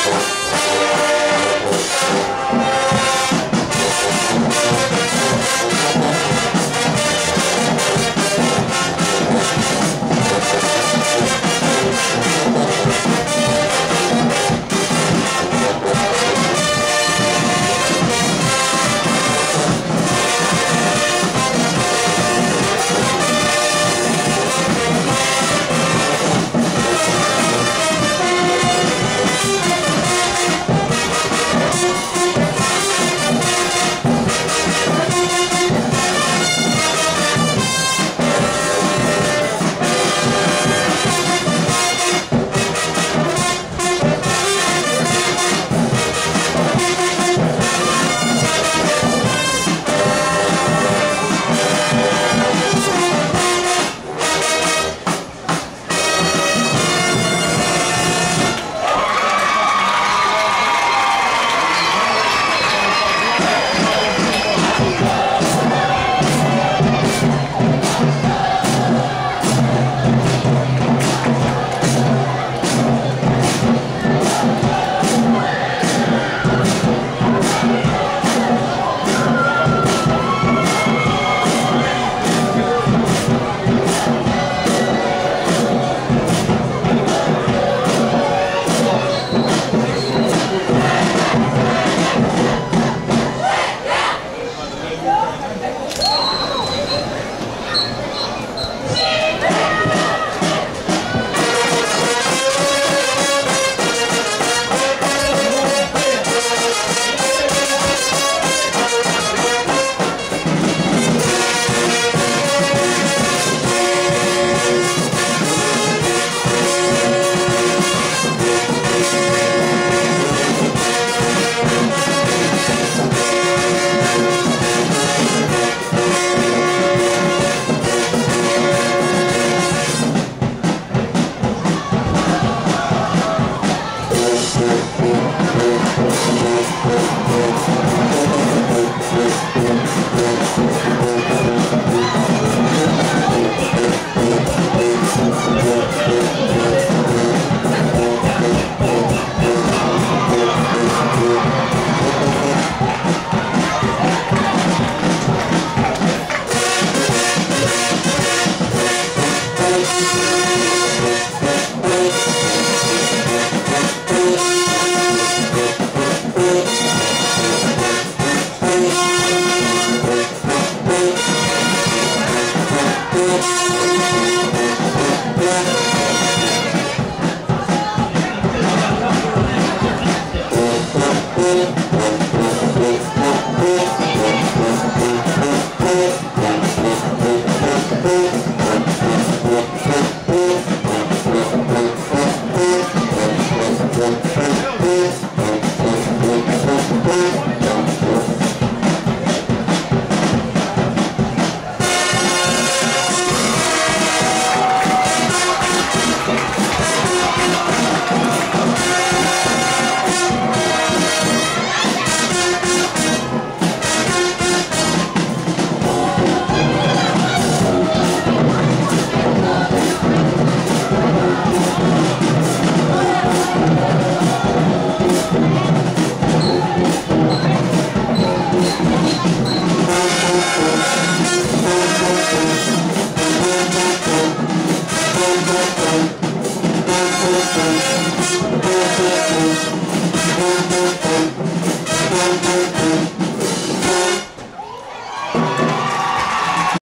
Música